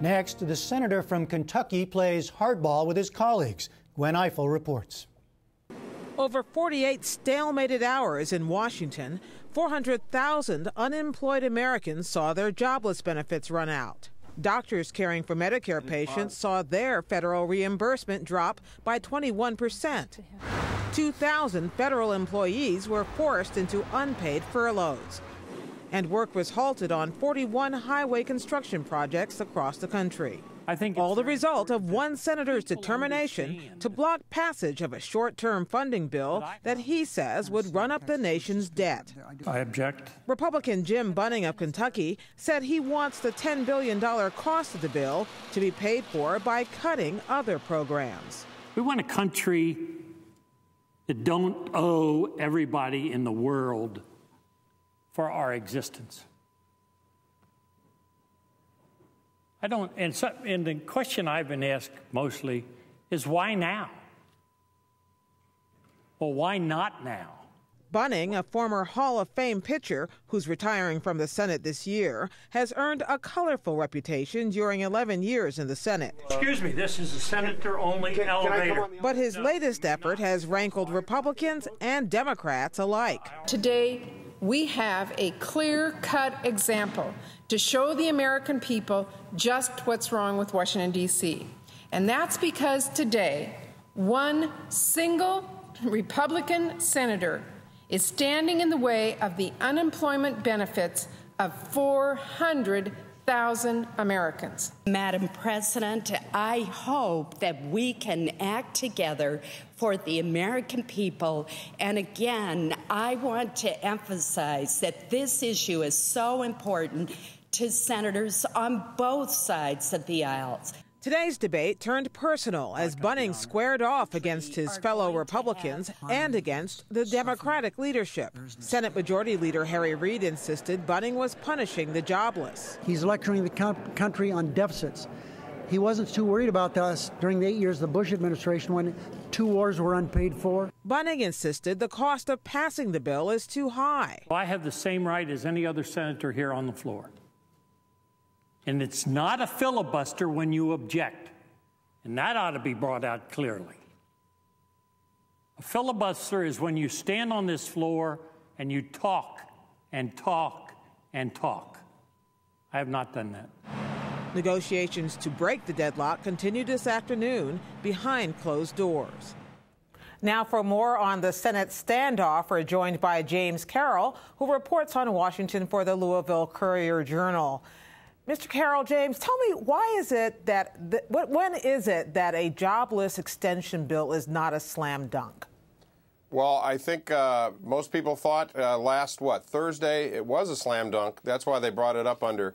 Next, the senator from Kentucky plays hardball with his colleagues. Gwen Ifill reports. Over 48 stalemated hours in Washington, 400,000 unemployed Americans saw their jobless benefits run out. Doctors caring for Medicare patients saw their federal reimbursement drop by 21 percent. 2,000 federal employees were forced into unpaid furloughs and work was halted on 41 highway construction projects across the country. I think all the result of one senator's determination to block passage of a short-term funding bill that he says would run up the nation's debt. I object. Republican Jim Bunning of Kentucky said he wants the $10 billion cost of the bill to be paid for by cutting other programs. We want a country that don't owe everybody in the world for our existence. I don't, and, so, and the question I've been asked mostly is why now? Well, why not now? Bunning, a former Hall of Fame pitcher who's retiring from the Senate this year, has earned a colorful reputation during 11 years in the Senate. Excuse me, this is a senator only can, elevator. Can but his latest effort has rankled Republicans and Democrats alike. Today, we have a clear cut example to show the American people just what's wrong with Washington, D.C. And that's because today, one single Republican senator is standing in the way of the unemployment benefits of 400 thousand Americans. Madam President, I hope that we can act together for the American people. And again, I want to emphasize that this issue is so important to senators on both sides of the aisles. Today's debate turned personal as Bunning squared off against his fellow Republicans and against the Democratic leadership. Senate Majority Leader Harry Reid insisted Bunning was punishing the jobless. He's lecturing the country on deficits. He wasn't too worried about us during the eight years of the Bush administration when two wars were unpaid for. Bunning insisted the cost of passing the bill is too high. I have the same right as any other senator here on the floor. And it's not a filibuster when you object. And that ought to be brought out clearly. A filibuster is when you stand on this floor and you talk and talk and talk. I have not done that. Negotiations to break the deadlock continue this afternoon behind closed doors. Now, for more on the Senate standoff, we're joined by James Carroll, who reports on Washington for the Louisville Courier Journal. Mr. Carroll James, tell me why is it that when is it that a jobless extension bill is not a slam dunk? Well, I think uh, most people thought uh, last what Thursday it was a slam dunk. That's why they brought it up under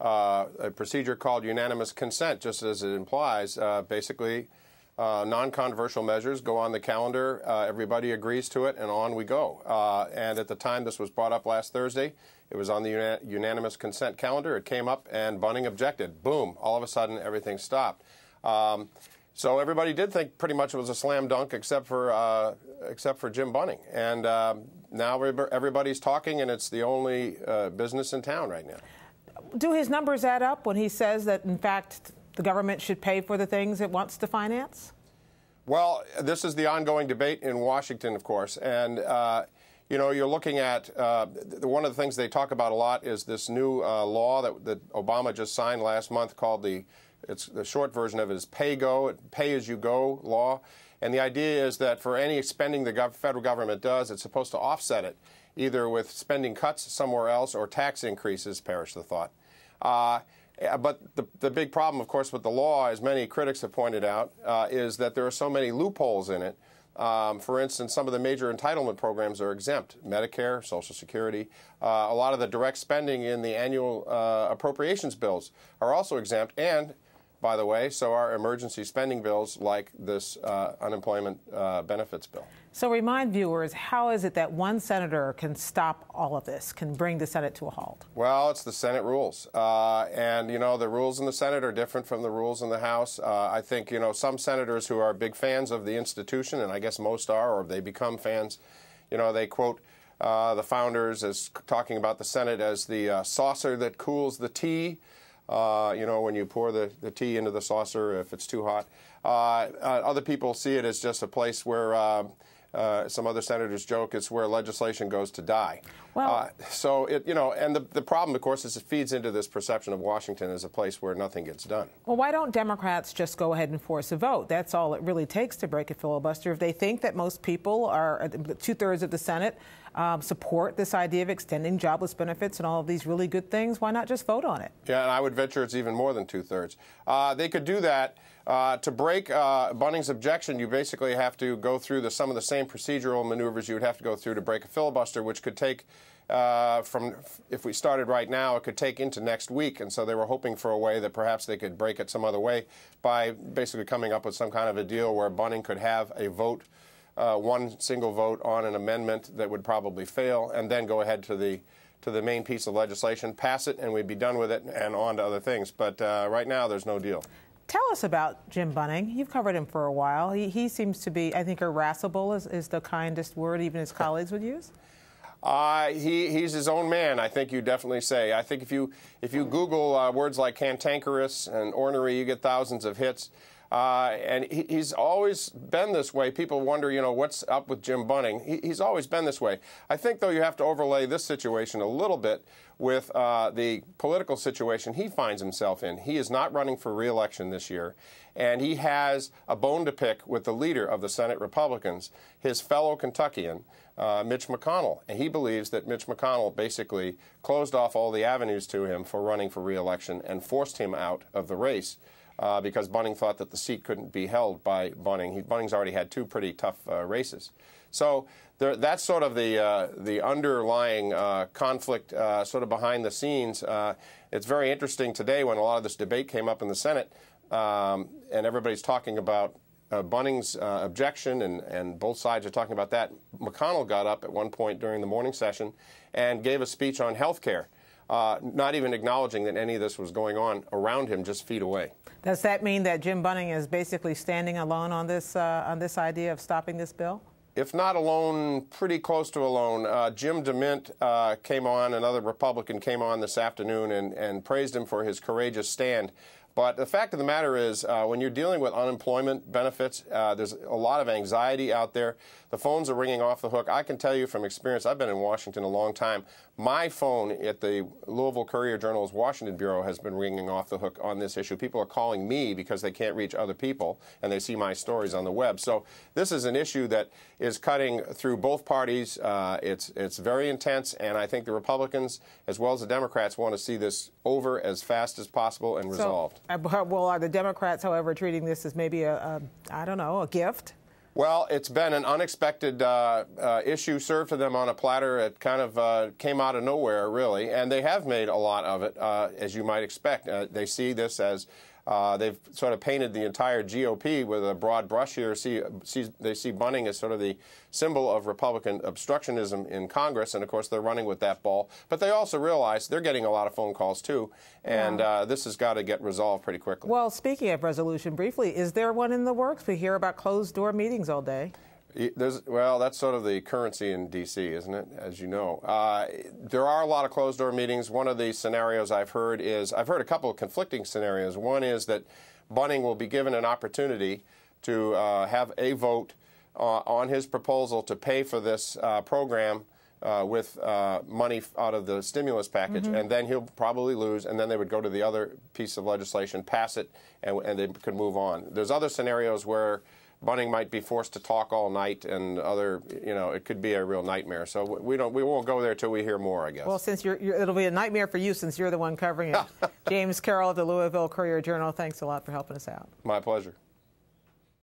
uh, a procedure called unanimous consent, just as it implies. Uh, basically, uh, non-controversial measures go on the calendar. Uh, everybody agrees to it, and on we go. and at the time this was brought up last Thursday, it was on the una unanimous consent calendar. It came up, and Bunning objected. Boom! All of a sudden, everything stopped. Um, so everybody did think pretty much it was a slam dunk, except for uh, except for Jim Bunning. And uh, now everybody's talking, and it's the only uh, business in town right now. Do his numbers add up when he says that, in fact, the government should pay for the things it wants to finance? Well, this is the ongoing debate in Washington, of course, and uh, you know, you're looking at uh, one of the things they talk about a lot is this new uh, law that, that Obama just signed last month called the it's the short version of it is pay go pay as you go law and the idea is that for any spending the gov federal government does it's supposed to offset it either with spending cuts somewhere else or tax increases perish the thought uh, but the, the big problem of course with the law as many critics have pointed out uh, is that there are so many loopholes in it um, for instance, some of the major entitlement programs are exempt Medicare, Social Security. Uh, a lot of the direct spending in the annual uh, appropriations bills are also exempt. And by the way, so are emergency spending bills like this uh, unemployment uh, benefits bill. So remind viewers, how is it that one senator can stop all of this, can bring the Senate to a halt? Well, it's the Senate rules. Uh, and, you know, the rules in the Senate are different from the rules in the House. Uh, I think, you know, some senators who are big fans of the institution, and I guess most are, or they become fans, you know, they quote uh, the founders as talking about the Senate as the uh, saucer that cools the tea. Uh, you know, when you pour the, the tea into the saucer if it's too hot. Uh, uh, other people see it as just a place where uh, uh, some other senators joke it's where legislation goes to die. Well, uh, so it, you know, and the, the problem, of course, is it feeds into this perception of Washington as a place where nothing gets done. Well, why don't Democrats just go ahead and force a vote? That's all it really takes to break a filibuster. If they think that most people are uh, two thirds of the Senate um, support this idea of extending jobless benefits and all of these really good things, why not just vote on it? Yeah, and I would venture it's even more than two thirds. Uh, they could do that. Uh, to break uh, Bunning's objection, you basically have to go through the, some of the same procedural maneuvers you would have to go through to break a filibuster, which could take uh, from if we started right now, it could take into next week. And so they were hoping for a way that perhaps they could break it some other way by basically coming up with some kind of a deal where Bunning could have a vote, uh, one single vote on an amendment that would probably fail, and then go ahead to the to the main piece of legislation, pass it, and we'd be done with it and on to other things. But uh, right now, there's no deal. Tell us about Jim Bunning. You've covered him for a while. He, he seems to be, I think, irascible is, is the kindest word even his colleagues would use. Uh, he, he's his own man, I think you definitely say. I think if you if you Google uh, words like cantankerous and ornery, you get thousands of hits. Uh, and he, he's always been this way. People wonder, you know, what's up with Jim Bunning. He, he's always been this way. I think, though, you have to overlay this situation a little bit with uh, the political situation he finds himself in. He is not running for reelection this year, and he has a bone to pick with the leader of the Senate Republicans, his fellow Kentuckian, uh, Mitch McConnell. And he believes that Mitch McConnell basically closed off all the avenues to him for running for reelection and forced him out of the race. Uh, because Bunning thought that the seat couldn't be held by Bunning. He, Bunning's already had two pretty tough uh, races. So there, that's sort of the, uh, the underlying uh, conflict uh, sort of behind the scenes. Uh, it's very interesting today when a lot of this debate came up in the Senate um, and everybody's talking about Bunning's objection, and, and both sides are talking about that. McConnell got up at one point during the morning session and gave a speech on health care, uh, not even acknowledging that any of this was going on around him just feet away. Does that mean that Jim Bunning is basically standing alone on this, uh, on this idea of stopping this bill? if not alone, pretty close to alone. Uh, Jim DeMint uh, came on, another Republican came on this afternoon and, and praised him for his courageous stand but the fact of the matter is, uh, when you're dealing with unemployment benefits, uh, there's a lot of anxiety out there. The phones are ringing off the hook. I can tell you from experience, I've been in Washington a long time. My phone at the Louisville Courier Journal's Washington Bureau has been ringing off the hook on this issue. People are calling me because they can't reach other people and they see my stories on the web. So this is an issue that is cutting through both parties. Uh, it's, it's very intense, and I think the Republicans as well as the Democrats want to see this over as fast as possible and resolved. So, well, are the Democrats, however, treating this as maybe a, a I don't know, a gift? Well, it's been an unexpected uh, uh, issue served to them on a platter. It kind of uh, came out of nowhere, really, and they have made a lot of it, uh, as you might expect. Uh, they see this as uh, they've sort of painted the entire GOP with a broad brush here. See, see, they see Bunning as sort of the symbol of Republican obstructionism in Congress, and of course they're running with that ball. But they also realize they're getting a lot of phone calls too, and yeah. uh, this has got to get resolved pretty quickly. Well, speaking of resolution, briefly, is there one in the works? We hear about closed door meetings all day. There's, well, that's sort of the currency in D.C., isn't it? As you know, uh, there are a lot of closed-door meetings. One of the scenarios I've heard is I've heard a couple of conflicting scenarios. One is that Bunning will be given an opportunity to uh, have a vote uh, on his proposal to pay for this uh, program uh, with uh, money out of the stimulus package, mm-hmm. and then he'll probably lose, and then they would go to the other piece of legislation, pass it, and, and they could move on. There's other scenarios where Bunning might be forced to talk all night, and other, you know, it could be a real nightmare. So we don't, we won't go there till we hear more, I guess. Well, since you're, you're it'll be a nightmare for you since you're the one covering it. James Carroll of the Louisville Courier Journal, thanks a lot for helping us out. My pleasure.